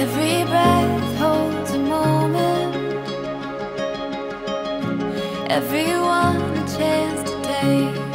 Every breath holds a moment. Everyone a chance to take